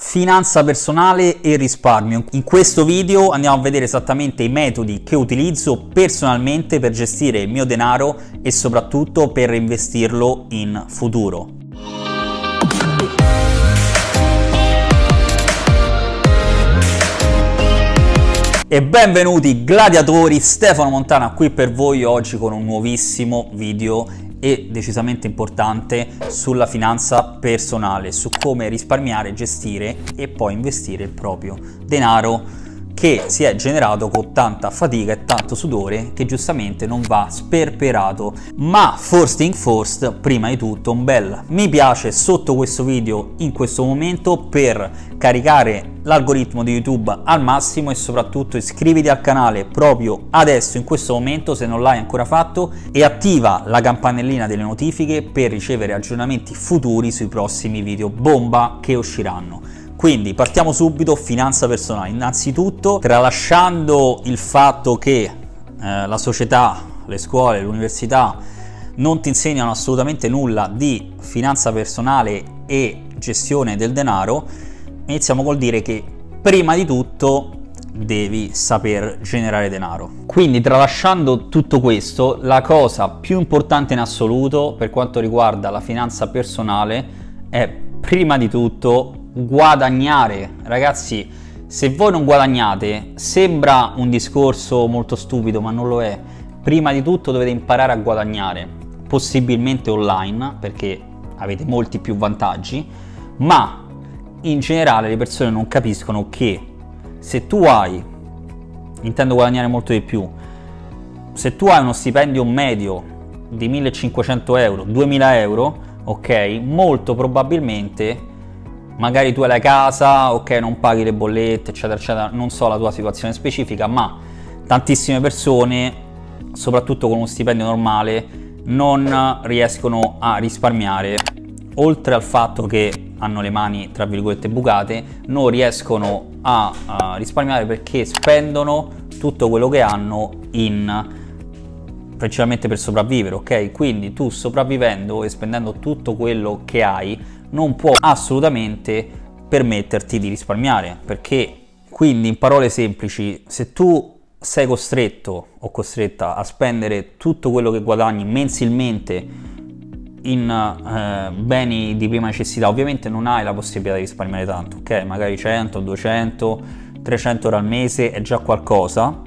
Finanza personale e risparmio. In questo video andiamo a vedere esattamente i metodi che utilizzo personalmente per gestire il mio denaro e soprattutto per investirlo in futuro. E benvenuti gladiatori, Stefano Montana qui per voi oggi con un nuovissimo video e decisamente importante sulla finanza personale, su come risparmiare, gestire e poi investire il proprio denaro che si è generato con tanta fatica e tanto sudore che giustamente non va sperperato. Ma first thing first, prima di tutto un bel mi piace sotto questo video in questo momento per caricare l'algoritmo di YouTube al massimo e soprattutto iscriviti al canale proprio adesso in questo momento se non l'hai ancora fatto e attiva la campanellina delle notifiche per ricevere aggiornamenti futuri sui prossimi video bomba che usciranno. Quindi partiamo subito, finanza personale. Innanzitutto, tralasciando il fatto che eh, la società, le scuole, l'università non ti insegnano assolutamente nulla di finanza personale e gestione del denaro, iniziamo col dire che prima di tutto devi saper generare denaro. Quindi tralasciando tutto questo, la cosa più importante in assoluto per quanto riguarda la finanza personale è prima di tutto guadagnare. Ragazzi, se voi non guadagnate, sembra un discorso molto stupido, ma non lo è. Prima di tutto dovete imparare a guadagnare, possibilmente online, perché avete molti più vantaggi, ma in generale le persone non capiscono che se tu hai, intendo guadagnare molto di più, se tu hai uno stipendio medio di 1500 euro, 2000 euro, ok, molto probabilmente magari tu hai la casa, ok, non paghi le bollette, eccetera, eccetera, non so la tua situazione specifica, ma tantissime persone, soprattutto con uno stipendio normale, non riescono a risparmiare, oltre al fatto che hanno le mani, tra virgolette, bucate, non riescono a, a risparmiare perché spendono tutto quello che hanno in principalmente per sopravvivere, ok? Quindi tu sopravvivendo e spendendo tutto quello che hai non può assolutamente permetterti di risparmiare, perché quindi in parole semplici, se tu sei costretto o costretta a spendere tutto quello che guadagni mensilmente in eh, beni di prima necessità, ovviamente non hai la possibilità di risparmiare tanto, ok? Magari 100, 200, 300 euro al mese è già qualcosa.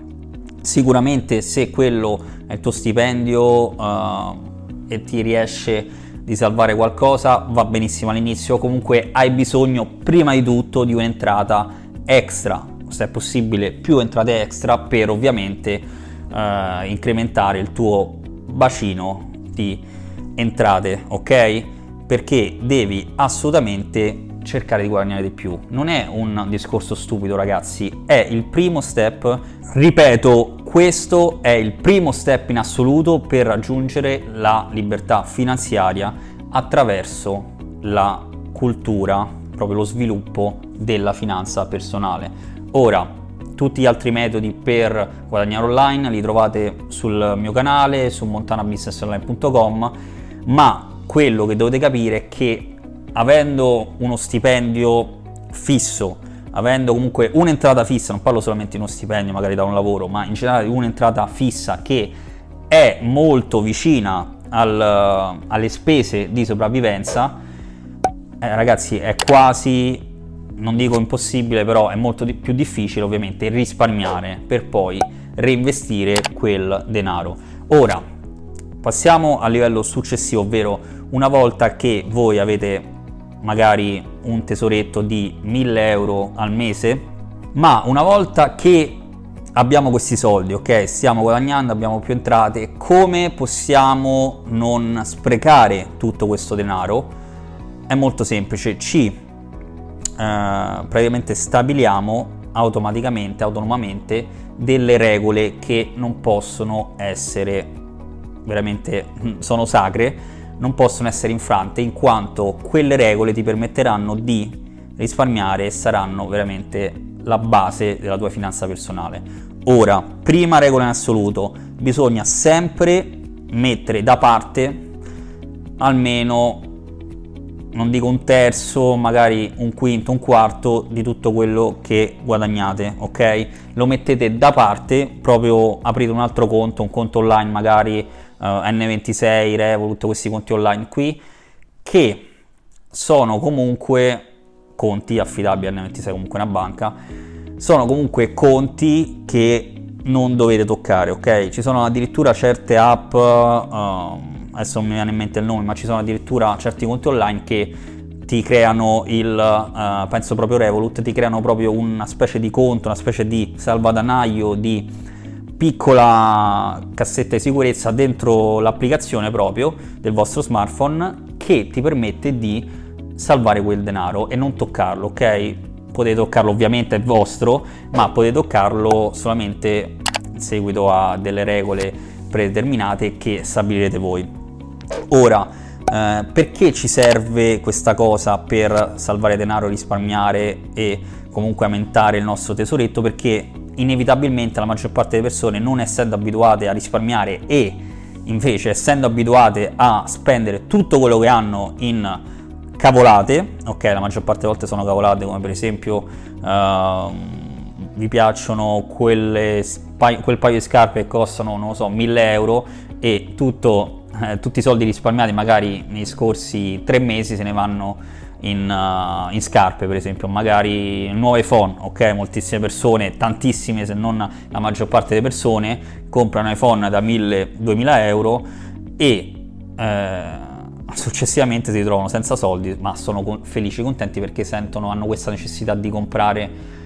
Sicuramente se quello è il tuo stipendio uh, e ti riesce di salvare qualcosa va benissimo all'inizio, comunque hai bisogno prima di tutto di un'entrata extra, se è possibile più entrate extra per ovviamente uh, incrementare il tuo bacino di entrate, ok? Perché devi assolutamente cercare di guadagnare di più. Non è un discorso stupido, ragazzi, è il primo step. Ripeto, questo è il primo step in assoluto per raggiungere la libertà finanziaria attraverso la cultura, proprio lo sviluppo della finanza personale. Ora, tutti gli altri metodi per guadagnare online li trovate sul mio canale, su montanabusinessonline.com, ma quello che dovete capire è che avendo uno stipendio fisso, avendo comunque un'entrata fissa, non parlo solamente di uno stipendio magari da un lavoro, ma in generale di un'entrata fissa che è molto vicina al, alle spese di sopravvivenza, eh, ragazzi è quasi, non dico impossibile, però è molto di, più difficile ovviamente risparmiare per poi reinvestire quel denaro. Ora, passiamo al livello successivo, ovvero una volta che voi avete magari un tesoretto di 1000 euro al mese, ma una volta che abbiamo questi soldi, ok, stiamo guadagnando, abbiamo più entrate, come possiamo non sprecare tutto questo denaro? È molto semplice, ci eh, praticamente stabiliamo automaticamente, autonomamente delle regole che non possono essere veramente sono sacre non possono essere infrante in quanto quelle regole ti permetteranno di risparmiare e saranno veramente la base della tua finanza personale. Ora, prima regola in assoluto, bisogna sempre mettere da parte almeno non dico un terzo, magari un quinto, un quarto di tutto quello che guadagnate, ok? Lo mettete da parte, proprio aprite un altro conto, un conto online magari uh, N26, Revolut, questi conti online qui, che sono comunque conti affidabili a N26, comunque una banca, sono comunque conti che non dovete toccare, ok? Ci sono addirittura certe app... Uh, adesso non mi viene in mente il nome, ma ci sono addirittura certi conti online che ti creano il, uh, penso proprio Revolut, ti creano proprio una specie di conto, una specie di salvadanaio, di piccola cassetta di sicurezza dentro l'applicazione proprio del vostro smartphone che ti permette di salvare quel denaro e non toccarlo, ok? Potete toccarlo ovviamente è vostro, ma potete toccarlo solamente in seguito a delle regole predeterminate che stabilirete voi. Ora, eh, perché ci serve questa cosa per salvare denaro, risparmiare e comunque aumentare il nostro tesoretto? Perché inevitabilmente la maggior parte delle persone, non essendo abituate a risparmiare e invece essendo abituate a spendere tutto quello che hanno in cavolate, ok, la maggior parte delle volte sono cavolate come per esempio uh, vi piacciono quelle, quel paio di scarpe che costano, non lo so, 1000 euro e tutto eh, tutti i soldi risparmiati magari nei scorsi tre mesi se ne vanno in, uh, in, scarpe per esempio, magari nuove iPhone, ok? Moltissime persone, tantissime se non la maggior parte delle persone, comprano iPhone da 1000-2000 euro e eh, successivamente si trovano senza soldi, ma sono con- felici, contenti perché sentono, hanno questa necessità di comprare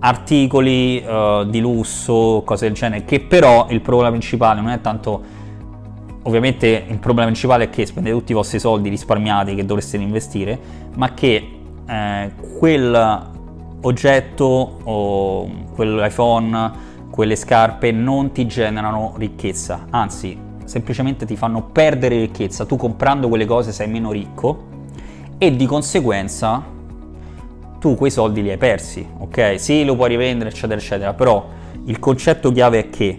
articoli uh, di lusso, cose del genere, che però il problema principale non è tanto ovviamente il problema principale è che spendete tutti i vostri soldi risparmiati che dovreste investire, ma che eh, quel oggetto o quell'iPhone, quelle scarpe non ti generano ricchezza, anzi semplicemente ti fanno perdere ricchezza. Tu comprando quelle cose sei meno ricco e di conseguenza tu quei soldi li hai persi, ok? Sì, lo puoi rivendere, eccetera, eccetera, però il concetto chiave è che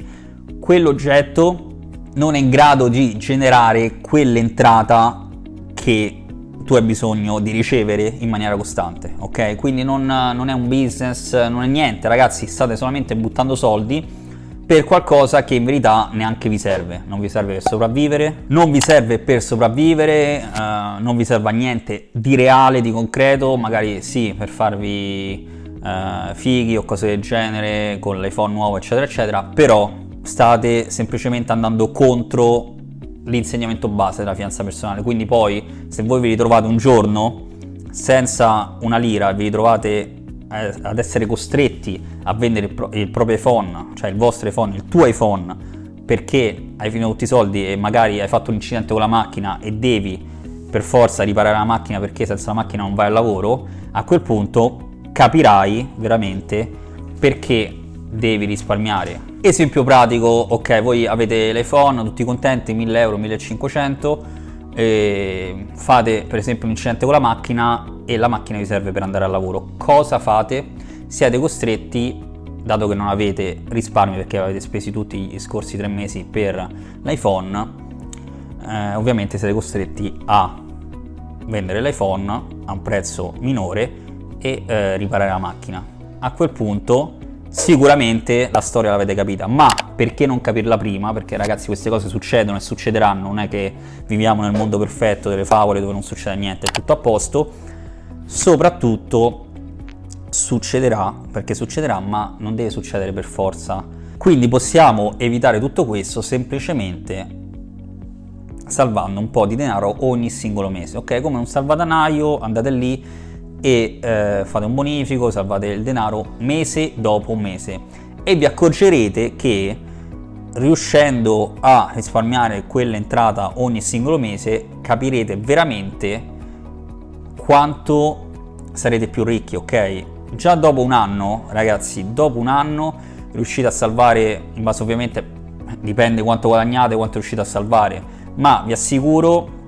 quell'oggetto non è in grado di generare quell'entrata che tu hai bisogno di ricevere in maniera costante, ok? Quindi non, non, è un business, non è niente, ragazzi, state solamente buttando soldi per qualcosa che in verità neanche vi serve, non vi serve per sopravvivere, non vi serve per sopravvivere, uh, non vi serve a niente di reale, di concreto, magari sì, per farvi uh, fighi o cose del genere con l'iPhone nuovo, eccetera, eccetera, però state semplicemente andando contro l'insegnamento base della finanza personale. Quindi poi se voi vi ritrovate un giorno senza una lira e vi ritrovate eh, ad essere costretti a vendere il, pro- il, proprio iPhone, cioè il vostro iPhone, il tuo iPhone, perché hai finito tutti i soldi e magari hai fatto un incidente con la macchina e devi per forza riparare la macchina perché senza la macchina non vai al lavoro, a quel punto capirai veramente perché devi risparmiare Esempio pratico, ok, voi avete l'iPhone, tutti contenti, 1000 euro, 1500, fate per esempio un incidente con la macchina e la macchina vi serve per andare al lavoro. Cosa fate? Siete costretti, dato che non avete risparmi perché avete spesi tutti gli scorsi tre mesi per l'iPhone, eh, ovviamente siete costretti a vendere l'iPhone a un prezzo minore e eh, riparare la macchina. A quel punto Sicuramente la storia l'avete capita, ma perché non capirla prima? Perché ragazzi queste cose succedono e succederanno, non è che viviamo nel mondo perfetto delle favole dove non succede niente, è tutto a posto. Soprattutto succederà, perché succederà, ma non deve succedere per forza. Quindi possiamo evitare tutto questo semplicemente salvando un po' di denaro ogni singolo mese, ok? Come un salvadanaio, andate lì, e eh, fate un bonifico, salvate il denaro mese dopo mese e vi accorgerete che riuscendo a risparmiare quell'entrata ogni singolo mese capirete veramente quanto sarete più ricchi, ok? Già dopo un anno, ragazzi, dopo un anno riuscite a salvare, in base ovviamente dipende quanto guadagnate, quanto riuscite a salvare, ma vi assicuro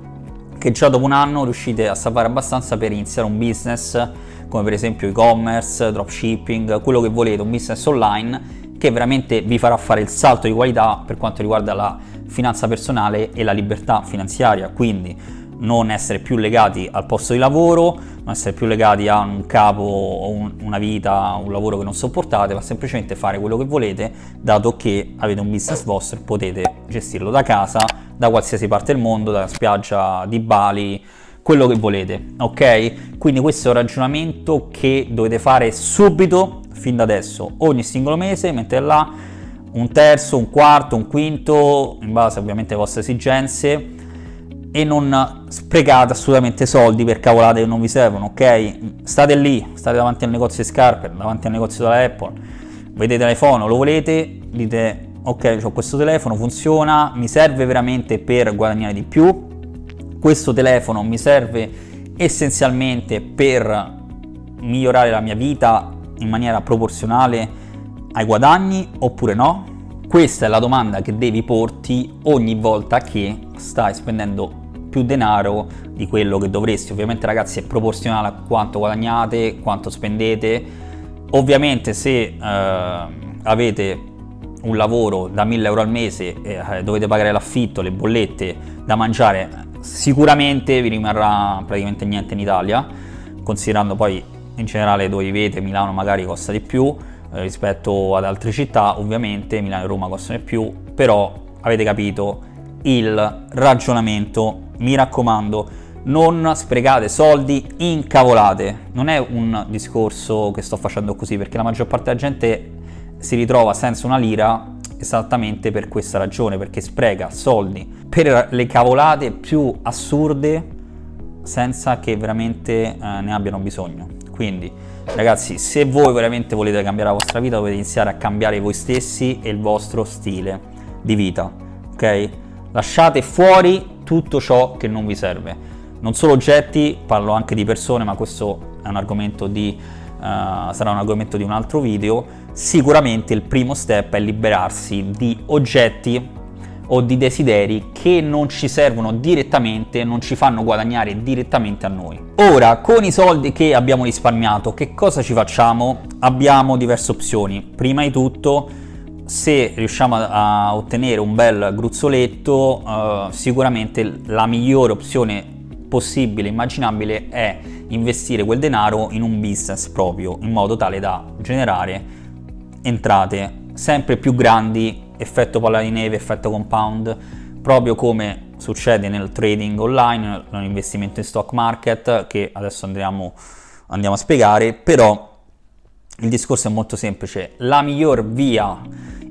che già dopo un anno riuscite a salvare abbastanza per iniziare un business come per esempio e-commerce, dropshipping, quello che volete, un business online che veramente vi farà fare il salto di qualità per quanto riguarda la finanza personale e la libertà finanziaria. Quindi non essere più legati al posto di lavoro, non essere più legati a un capo o un, una vita, un lavoro che non sopportate, ma semplicemente fare quello che volete, dato che avete un business vostro e potete gestirlo da casa, da qualsiasi parte del mondo, dalla spiaggia di Bali, quello che volete, ok? Quindi questo è un ragionamento che dovete fare subito, fin da adesso, ogni singolo mese, mettete là un terzo, un quarto, un quinto, in base ovviamente alle vostre esigenze e non sprecate assolutamente soldi per cavolate che non vi servono, ok? State lì, state davanti al negozio di scarpe, davanti al negozio della Apple, vedete telefono, lo volete, dite ok, ho questo telefono, funziona, mi serve veramente per guadagnare di più, questo telefono mi serve essenzialmente per migliorare la mia vita in maniera proporzionale ai guadagni oppure no? Questa è la domanda che devi porti ogni volta che stai spendendo più denaro di quello che dovresti. Ovviamente ragazzi è proporzionale a quanto guadagnate, quanto spendete. Ovviamente se eh, avete un lavoro da 1000 euro al mese e eh, dovete pagare l'affitto, le bollette da mangiare, sicuramente vi rimarrà praticamente niente in Italia, considerando poi in generale dove vivete, Milano magari costa di più eh, rispetto ad altre città, ovviamente Milano e Roma costano di più, però avete capito il ragionamento mi raccomando, non sprecate soldi in cavolate. Non è un discorso che sto facendo così, perché la maggior parte della gente si ritrova senza una lira esattamente per questa ragione, perché spreca soldi per le cavolate più assurde senza che veramente eh, ne abbiano bisogno. Quindi, ragazzi, se voi veramente volete cambiare la vostra vita, dovete iniziare a cambiare voi stessi e il vostro stile di vita, ok? Lasciate fuori tutto ciò che non vi serve. Non solo oggetti, parlo anche di persone, ma questo è un argomento di, uh, sarà un argomento di un altro video. Sicuramente il primo step è liberarsi di oggetti o di desideri che non ci servono direttamente, non ci fanno guadagnare direttamente a noi. Ora, con i soldi che abbiamo risparmiato, che cosa ci facciamo? Abbiamo diverse opzioni. Prima di tutto, se riusciamo a, ottenere un bel gruzzoletto, uh, sicuramente la migliore opzione possibile, immaginabile, è investire quel denaro in un business proprio, in modo tale da generare entrate sempre più grandi, effetto palla di neve, effetto compound, proprio come succede nel trading online, nell'investimento in stock market, che adesso andremo, andiamo a spiegare, però il discorso è molto semplice, la miglior via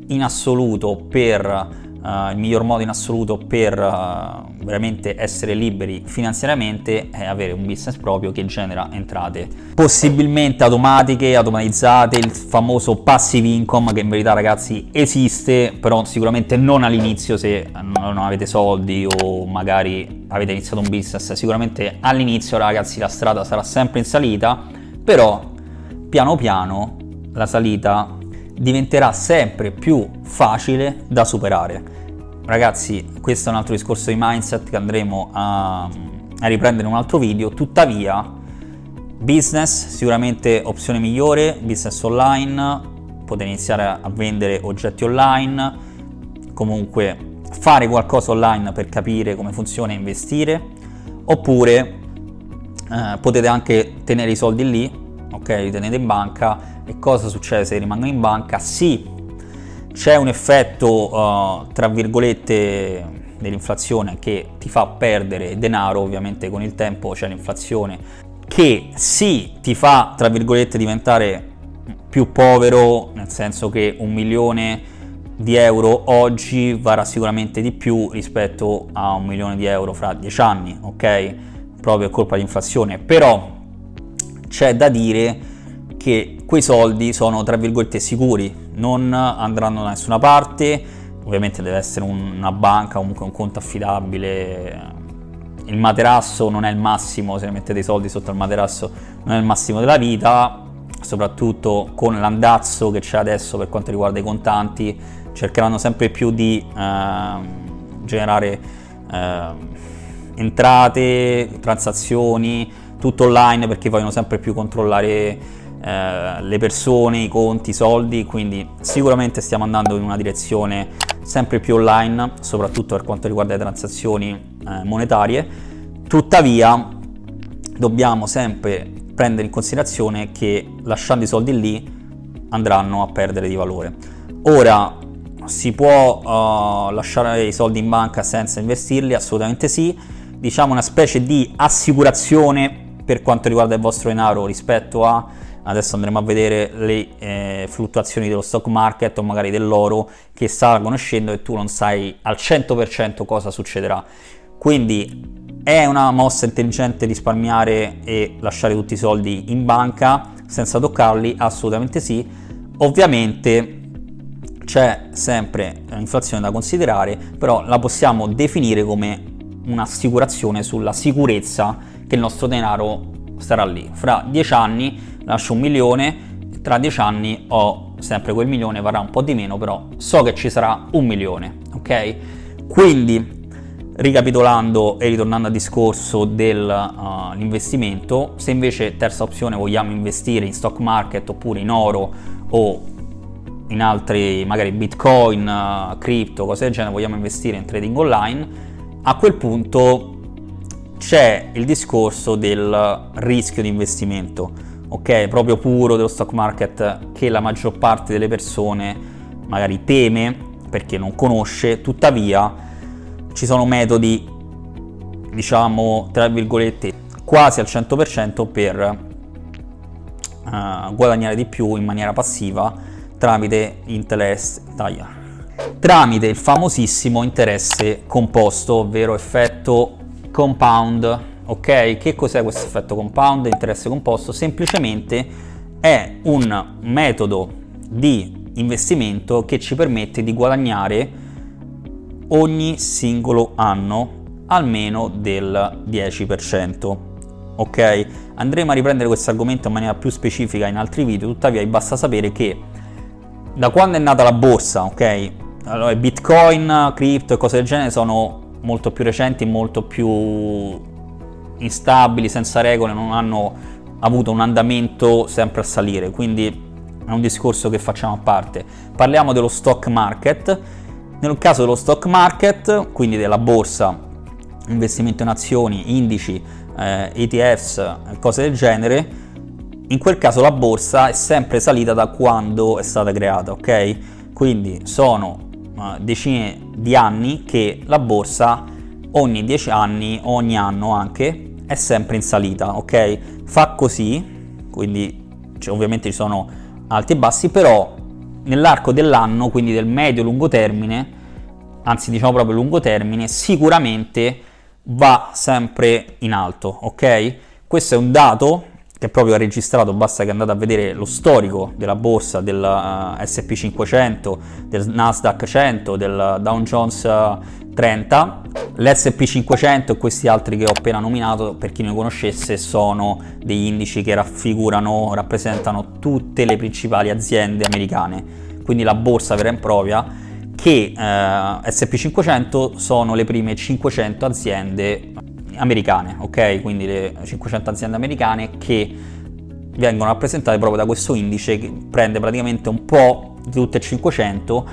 in assoluto per Uh, il miglior modo in assoluto per uh, veramente essere liberi finanziariamente è avere un business proprio che genera entrate possibilmente automatiche, automatizzate, il famoso passive income che in verità ragazzi esiste, però sicuramente non all'inizio se non avete soldi o magari avete iniziato un business, sicuramente all'inizio ragazzi la strada sarà sempre in salita, però piano piano la salita diventerà sempre più facile da superare. Ragazzi, questo è un altro discorso di mindset che andremo a, a riprendere in un altro video, tuttavia business sicuramente opzione migliore, business online, potete iniziare a vendere oggetti online, comunque fare qualcosa online per capire come funziona e investire, oppure eh, potete anche tenere i soldi lì, ok, li tenete in banca e cosa succede se rimangono in banca? Sì, c'è un effetto, uh, tra virgolette, dell'inflazione che ti fa perdere denaro, ovviamente con il tempo c'è l'inflazione, che sì ti fa, tra virgolette, diventare più povero, nel senso che un milione di euro oggi varrà sicuramente di più rispetto a un milione di euro fra dieci anni, ok? Proprio per colpa dell'inflazione, però c'è da dire che quei soldi sono tra virgolette sicuri, non andranno da nessuna parte, ovviamente deve essere una banca, comunque un conto affidabile. Il materasso non è il massimo, se ne mettete i soldi sotto il materasso non è il massimo della vita, soprattutto con l'andazzo che c'è adesso per quanto riguarda i contanti, cercheranno sempre più di eh, generare eh, entrate, transazioni, tutto online perché vogliono sempre più controllare eh, le persone, i conti, i soldi, quindi sicuramente stiamo andando in una direzione sempre più online, soprattutto per quanto riguarda le transazioni eh, monetarie, tuttavia dobbiamo sempre prendere in considerazione che lasciando i soldi lì andranno a perdere di valore. Ora si può uh, lasciare i soldi in banca senza investirli? Assolutamente sì. Diciamo una specie di assicurazione per quanto riguarda il vostro denaro rispetto a adesso andremo a vedere le eh, fluttuazioni dello stock market o magari dell'oro che salgono e scendono e tu non sai al 100% cosa succederà. Quindi è una mossa intelligente risparmiare e lasciare tutti i soldi in banca senza toccarli? Assolutamente sì. Ovviamente c'è sempre l'inflazione da considerare, però la possiamo definire come un'assicurazione sulla sicurezza che il nostro denaro starà lì. Fra dieci anni lascio un milione, tra dieci anni ho sempre quel milione, varrà un po' di meno, però so che ci sarà un milione, ok? Quindi, ricapitolando e ritornando al discorso dell'investimento, uh, se invece terza opzione vogliamo investire in stock market oppure in oro o in altri, magari bitcoin, uh, crypto, cose del genere, vogliamo investire in trading online, a quel punto c'è il discorso del rischio di investimento, ok? Proprio puro dello stock market che la maggior parte delle persone magari teme perché non conosce, tuttavia ci sono metodi, diciamo, tra virgolette, quasi al 100% per uh, guadagnare di più in maniera passiva tramite interesse, taglia, tramite il famosissimo interesse composto, ovvero effetto compound, ok? Che cos'è questo effetto compound, interesse composto? Semplicemente è un metodo di investimento che ci permette di guadagnare ogni singolo anno almeno del 10%. Ok? Andremo a riprendere questo argomento in maniera più specifica in altri video, tuttavia vi basta sapere che da quando è nata la borsa, ok? Allora, Bitcoin, cripto e cose del genere sono molto più recenti, molto più instabili, senza regole, non hanno avuto un andamento sempre a salire, quindi è un discorso che facciamo a parte. Parliamo dello stock market. Nel caso dello stock market, quindi della borsa, investimento in azioni, indici, eh, ETFs, cose del genere, in quel caso la borsa è sempre salita da quando è stata creata, ok? Quindi sono uh, decine di anni che la borsa ogni 10 anni, ogni anno anche, è sempre in salita, ok? Fa così, quindi cioè, ovviamente ci sono alti e bassi, però nell'arco dell'anno, quindi del medio-lungo termine, anzi diciamo proprio lungo termine, sicuramente va sempre in alto, ok? Questo è un dato che proprio ha registrato, basta che andate a vedere lo storico della borsa del uh, eh, SP500, del Nasdaq 100, del Dow Jones 30, l'SP500 e questi altri che ho appena nominato, per chi non li conoscesse, sono degli indici che raffigurano, rappresentano tutte le principali aziende americane, quindi la borsa vera e propria che eh, SP500 sono le prime 500 aziende americane, ok? Quindi le 500 aziende americane che vengono rappresentate proprio da questo indice che prende praticamente un po' di tutte e 500,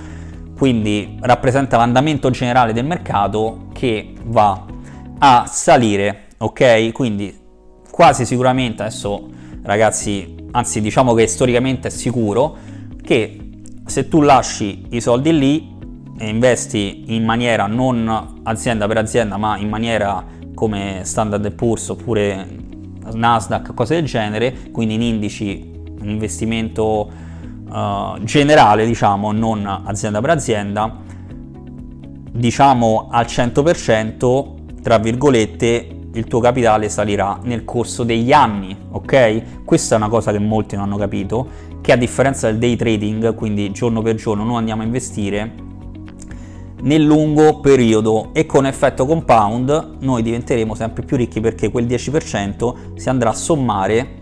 quindi rappresenta l'andamento generale del mercato che va a salire, ok? Quindi quasi sicuramente adesso ragazzi, anzi diciamo che storicamente è sicuro che se tu lasci i soldi lì e investi in maniera non azienda per azienda, ma in maniera come Standard Poor's oppure Nasdaq, cose del genere, quindi in indici, un investimento uh, generale, diciamo, non azienda per azienda, diciamo al 100%, tra virgolette, il tuo capitale salirà nel corso degli anni, ok? Questa è una cosa che molti non hanno capito, che a differenza del day trading, quindi giorno per giorno, noi andiamo a investire, nel lungo periodo e con effetto compound noi diventeremo sempre più ricchi perché quel 10% si andrà a sommare,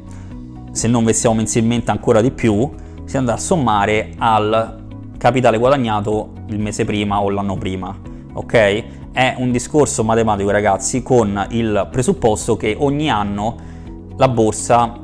se non investiamo mensilmente ancora di più, si andrà a sommare al capitale guadagnato il mese prima o l'anno prima, ok? È un discorso matematico ragazzi con il presupposto che ogni anno la borsa,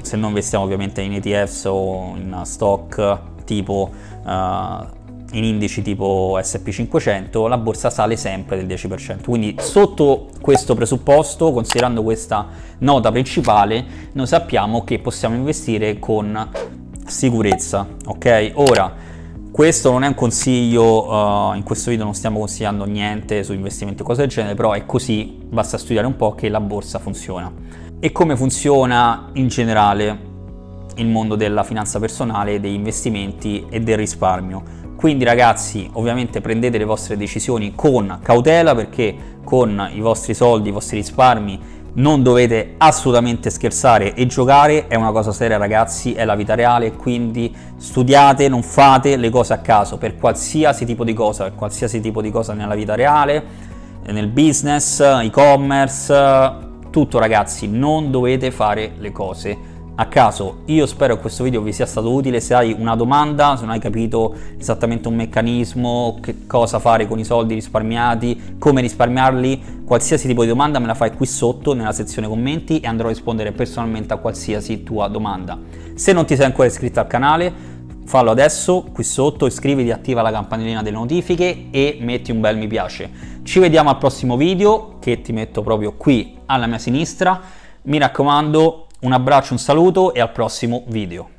se non investiamo ovviamente in ETFs o in stock tipo uh, in indici tipo SP500, la borsa sale sempre del 10%. Quindi sotto questo presupposto, considerando questa nota principale, noi sappiamo che possiamo investire con sicurezza, ok? Ora, questo non è un consiglio, uh, in questo video non stiamo consigliando niente su investimenti o cose del genere, però è così, basta studiare un po' che la borsa funziona. E come funziona in generale il mondo della finanza personale, degli investimenti e del risparmio. Quindi ragazzi, ovviamente prendete le vostre decisioni con cautela perché con i vostri soldi, i vostri risparmi non dovete assolutamente scherzare e giocare, è una cosa seria ragazzi, è la vita reale, quindi studiate, non fate le cose a caso. Per qualsiasi tipo di cosa, per qualsiasi tipo di cosa nella vita reale, nel business, e-commerce, tutto ragazzi, non dovete fare le cose a caso. Io spero che questo video vi sia stato utile, se hai una domanda, se non hai capito esattamente un meccanismo, che cosa fare con i soldi risparmiati, come risparmiarli, qualsiasi tipo di domanda me la fai qui sotto nella sezione commenti e andrò a rispondere personalmente a qualsiasi tua domanda. Se non ti sei ancora iscritto al canale, fallo adesso qui sotto, iscriviti, attiva la campanellina delle notifiche e metti un bel mi piace. Ci vediamo al prossimo video che ti metto proprio qui alla mia sinistra. Mi raccomando, un abbraccio, un saluto e al prossimo video.